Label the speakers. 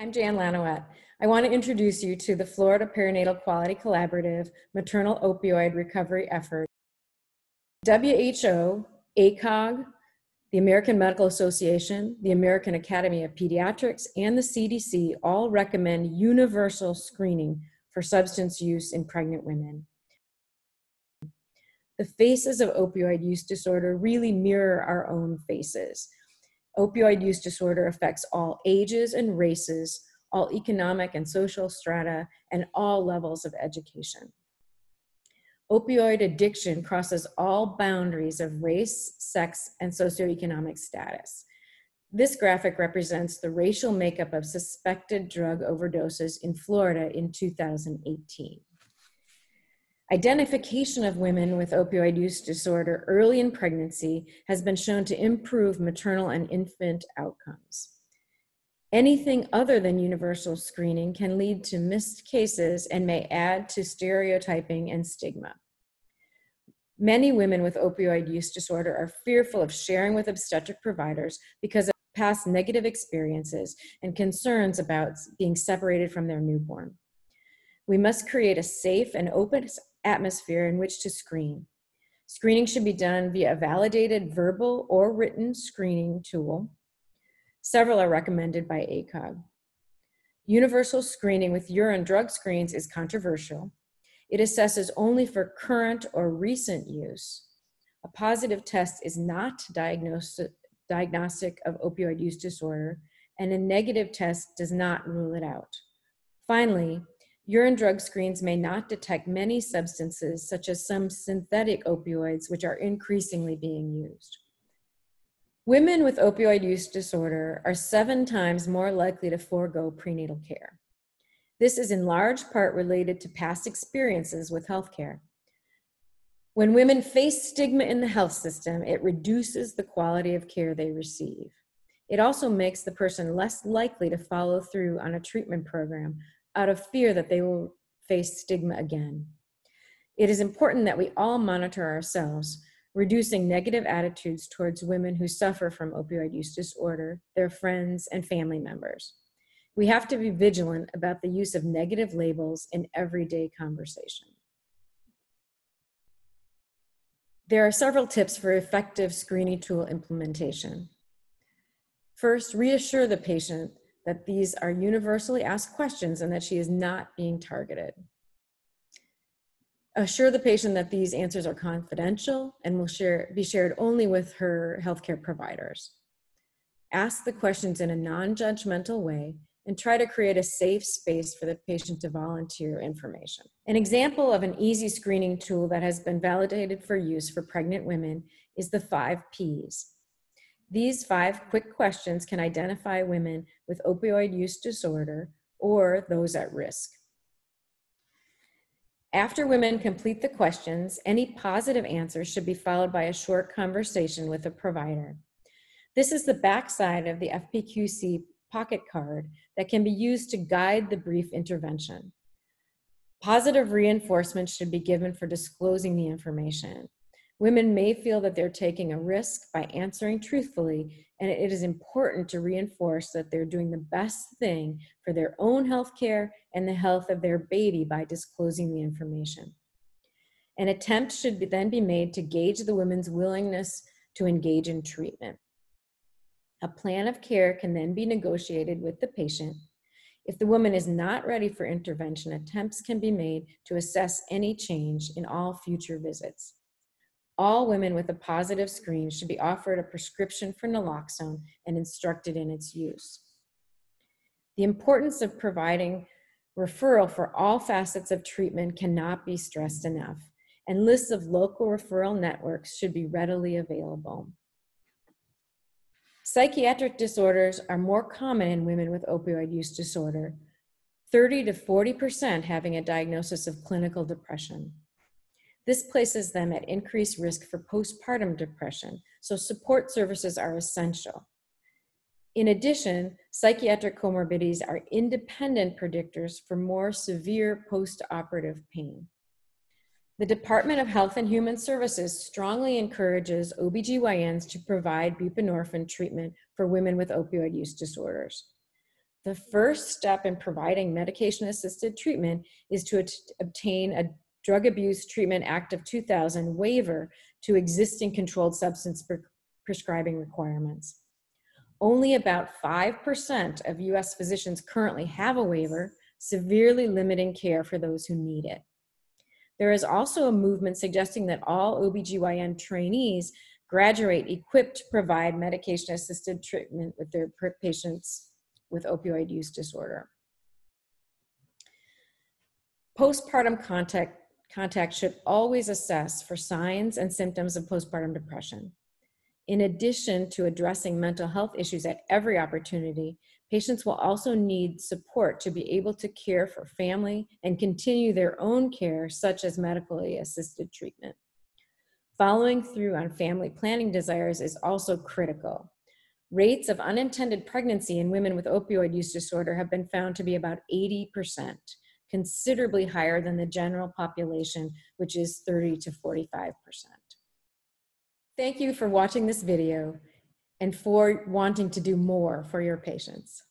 Speaker 1: I'm Jan Lanouette. I want to introduce you to the Florida Perinatal Quality Collaborative Maternal Opioid Recovery Effort. WHO, ACOG, the American Medical Association, the American Academy of Pediatrics, and the CDC all recommend universal screening for substance use in pregnant women. The faces of opioid use disorder really mirror our own faces. Opioid use disorder affects all ages and races, all economic and social strata, and all levels of education. Opioid addiction crosses all boundaries of race, sex, and socioeconomic status. This graphic represents the racial makeup of suspected drug overdoses in Florida in 2018. Identification of women with opioid use disorder early in pregnancy has been shown to improve maternal and infant outcomes. Anything other than universal screening can lead to missed cases and may add to stereotyping and stigma. Many women with opioid use disorder are fearful of sharing with obstetric providers because of past negative experiences and concerns about being separated from their newborn. We must create a safe and open atmosphere in which to screen. Screening should be done via a validated verbal or written screening tool. Several are recommended by ACOG. Universal screening with urine drug screens is controversial. It assesses only for current or recent use. A positive test is not diagnostic of opioid use disorder, and a negative test does not rule it out. Finally, Urine drug screens may not detect many substances, such as some synthetic opioids, which are increasingly being used. Women with opioid use disorder are seven times more likely to forego prenatal care. This is in large part related to past experiences with healthcare. When women face stigma in the health system, it reduces the quality of care they receive. It also makes the person less likely to follow through on a treatment program out of fear that they will face stigma again. It is important that we all monitor ourselves, reducing negative attitudes towards women who suffer from opioid use disorder, their friends, and family members. We have to be vigilant about the use of negative labels in everyday conversation. There are several tips for effective screening tool implementation. First, reassure the patient that these are universally asked questions and that she is not being targeted. Assure the patient that these answers are confidential and will share, be shared only with her healthcare providers. Ask the questions in a non judgmental way and try to create a safe space for the patient to volunteer information. An example of an easy screening tool that has been validated for use for pregnant women is the five Ps these five quick questions can identify women with opioid use disorder or those at risk. After women complete the questions, any positive answers should be followed by a short conversation with a provider. This is the backside of the FPQC pocket card that can be used to guide the brief intervention. Positive reinforcement should be given for disclosing the information. Women may feel that they're taking a risk by answering truthfully, and it is important to reinforce that they're doing the best thing for their own health care and the health of their baby by disclosing the information. An attempt should be, then be made to gauge the woman's willingness to engage in treatment. A plan of care can then be negotiated with the patient. If the woman is not ready for intervention, attempts can be made to assess any change in all future visits all women with a positive screen should be offered a prescription for naloxone and instructed in its use. The importance of providing referral for all facets of treatment cannot be stressed enough, and lists of local referral networks should be readily available. Psychiatric disorders are more common in women with opioid use disorder, 30 to 40% having a diagnosis of clinical depression. This places them at increased risk for postpartum depression, so support services are essential. In addition, psychiatric comorbidities are independent predictors for more severe postoperative pain. The Department of Health and Human Services strongly encourages OBGYNs to provide buprenorphine treatment for women with opioid use disorders. The first step in providing medication assisted treatment is to obtain a Drug Abuse Treatment Act of 2000 waiver to existing controlled substance pre- prescribing requirements. Only about 5% of US physicians currently have a waiver, severely limiting care for those who need it. There is also a movement suggesting that all OBGYN trainees graduate equipped to provide medication assisted treatment with their patients with opioid use disorder. Postpartum contact, contact should always assess for signs and symptoms of postpartum depression. In addition to addressing mental health issues at every opportunity, patients will also need support to be able to care for family and continue their own care, such as medically assisted treatment. Following through on family planning desires is also critical. Rates of unintended pregnancy in women with opioid use disorder have been found to be about 80%, considerably higher than the general population, which is 30 to 45%. Thank you for watching this video and for wanting to do more for your patients.